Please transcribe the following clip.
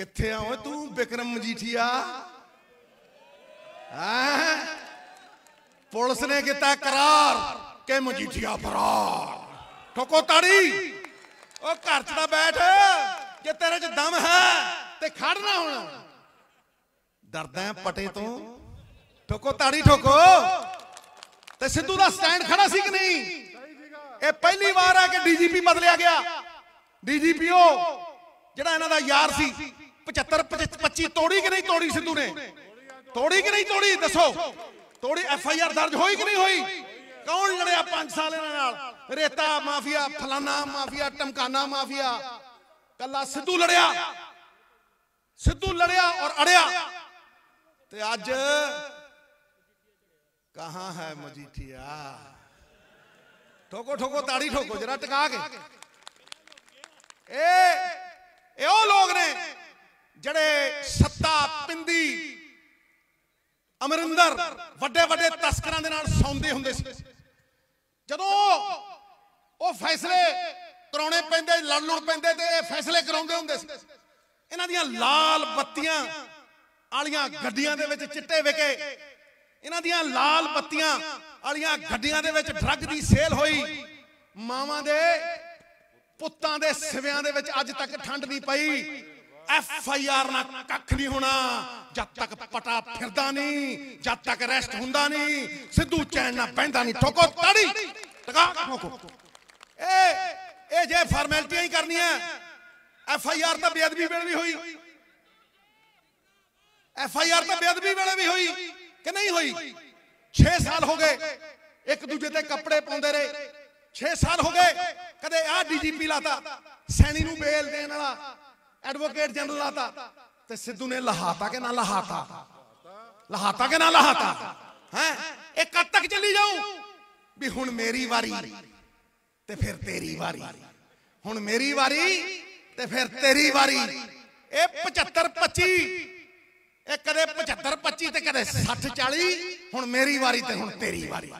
ਕਿੱਥੇ ਆ ਤੂੰ? ਬਿਕਰਮ ਮਜੀਠੀਆ। ਹੈਂ? ਪੁਲਿਸ ਨੇ ਕੀਤਾ ਕਰਾਰ ਕਿ ਮਜੀਠੀਆ ਫਰਾਰ। ਠੋਕੋ ਤਾੜੀ। ਓ ਘਰ ਚ ਤਾਂ ਬੈਠ, ਜੇ ਤੇਰੇ ਚ ਦਮ ਹੈ ਤੇ ਖੜਨਾ ਹੁਣ। ਡਰਦਾ ਪਟੇ ਤੋਂ। ਠੋਕੋ ਤਾੜੀ, ਠੋਕੋ। ਤੇ ਸਿੱਧੂ ਦਾ ਸਟੈਂਡ ਖੜਾ ਸੀ ਕਿ ਨਹੀਂ? ਇਹ ਪਹਿਲੀ ਵਾਰ ਹੈ ਕਿ ਡੀਜੀਪੀ ਬਦਲਿਆ ਗਿਆ। ਡੀਜੀਪੀਓ, ਜਿਹੜਾ ਇਹਨਾਂ ਦਾ ਯਾਰ ਸੀ। 75 25 ਤੋੜੀ ਕਿ ਨਹੀਂ ਤੋੜੀ ਸਿੱਧੂ ਨੇ? ਤੋੜੀ ਕਿ ਨਹੀਂ ਤੋੜੀ? ਦੱਸੋ। ਤੋੜੀ ਐਫ ਆਈ ਆਰ ਦਰਜ ਹੋਈ ਕਿ ਨਹੀਂ ਹੋਈ? ਕੌਣ ਲੜਿਆ 5 ਸਾਲ ਇਹਨਾਂ ਨਾਲ? ਰੇਤਾ ਮਾਫੀਆ, ਫਲਾਨਾ ਮਾਫੀਆ, ਟਮਕਾਨਾ ਮਾਫੀਆ। ਕੱਲਾ ਸਿੱਧੂ ਲੜਿਆ। ਸਿੱਧੂ ਲੜਿਆ ਔਰ ਅੜਿਆ। ਤੇ ਅੱਜ ਕਹਾਂ ਹੈ ਮਜੀਠੀਆ? ਠੋਕੋ ਠੋਕੋ, ਤਾੜੀ ਠੋਕੋ, ਜਰਾ ਟਿਕਾ ਕੇ ਇਹ ਇਹ ਉਹ ਲੋਕ ਨੇ ਜਿਹੜੇ ਸੱਤਾ ਪਿੰਦੀ ਅਮਰਿੰਦਰ ਵੱਡੇ ਵੱਡੇ ਤਸਕਰਾਂ ਦੇ ਨਾਲ ਸੌਂਦੇ ਹੁੰਦੇ ਸੀ। ਜਦੋਂ ਉਹ ਫੈਸਲੇ ਕਰਾਉਣੇ ਪੈਂਦੇ ਲੜ ਲੜ ਪੈਂਦੇ ਤੇ ਇਹ ਫੈਸਲੇ ਕਰਾਉਂਦੇ ਹੁੰਦੇ ਸੀ। ਇਹਨਾਂ ਦੀਆਂ ਲਾਲ ਬੱਤੀਆਂ ਵਾਲੀਆਂ ਗੱਡੀਆਂ ਦੇ ਵਿੱਚ ਚਿੱਟੇ ਵਿਕੇ ਇਹਨਾਂ ਦੀਆਂ ਲਾਲ ਬੱਤੀਆਂ ਵਾਲੀਆਂ ਗੱਡੀਆਂ ਦੇ ਵਿੱਚ ਡਰੱਗ ਦੀ ਸੇਲ ਹੋਈ। ਮਾਵਾਂ ਦੇ ਪੁੱਤਾਂ ਦੇ ਸਿਵਿਆਂ ਦੇ ਵਿੱਚ ਅੱਜ ਤੱਕ ਠੰਡ ਨਹੀਂ ਪਈ। ਐਫ ਆਈ ਆਰ ਨਾਲ ਕੱਖ ਨਹੀਂ ਹੋਣਾ। ਜਦ ਤੱਕ ਪਟਾ ਫਿਰਦਾ ਨਹੀਂ, ਜਦ ਤੱਕ ਅਰੈਸਟ ਹੁੰਦਾ ਨਹੀਂ, ਸਿੱਧੂ ਚੈਨ ਨਾਲ ਪੈਂਦਾ ਨਹੀਂ, ਠੋਕੋ ਤਾੜੀ। ਟਕਾ ਠੋਕੋ। ਇਹ ਇਹ ਜੇ ਫਾਰਮੈਲਿਟੀਆਂ ਹੀ ਕਰਨੀਆਂ ਐਫ ਆਈ ਆਰ ਤਾਂ ਬੇਅਦਬੀ ਵੇਲੇ ਵੀ ਹੋਈ। ਐਫ ਆਈ ਆਰ ਤਾਂ ਬੇਅਦਬੀ ਵੇਲੇ ਵੀ ਹੋਈ ਕਿ ਨਹੀਂ ਹੋਈ? 6 ਸਾਲ ਹੋ ਗਏ, ਇੱਕ ਦੂਜੇ ਤੇ ਕੱਪੜੇ ਪਾਉਂਦੇ ਰਹੇ। 6 ਸਾਲ ਹੋ ਗਏ, ਕਦੇ ਆਹ ਡੀਜੀਪੀ ਲਾਤਾ, ਸੈਣੀ ਨੂੰ ਬੇਲ ਦੇਣ ਵਾਲਾ ਐਡਵੋਕੇਟ ਜਨਰਲ ਲਾਤਾ ਤੇ ਸਿੱਧੂ ਨੇ ਲਹਾਤਾ ਕਿ ਨਾ ਲਹਾਤਾ? ਲਹਾਤਾ ਕਿ ਨਾ ਲਹਾਤਾ? ਹੈ? ਇਹ ਕਦ ਤੱਕ ਚੱਲੀ ਜਾਊ? ਵੀ ਹੁਣ ਮੇਰੀ ਵਾਰੀ ਤੇ ਫਿਰ ਤੇਰੀ ਵਾਰੀ। ਹੁਣ ਮੇਰੀ ਵਾਰੀ ਤੇ ਫਿਰ ਤੇਰੀ ਵਾਰੀ। ਇਹ 75 25 ਇਹ ਕਦੇ 75 25 ਤੇ ਕਦੇ 60 40 ਹੁਣ ਮੇਰੀ ਵਾਰੀ ਤੇ ਹੁਣ ਤੇਰੀ ਵਾਰੀ।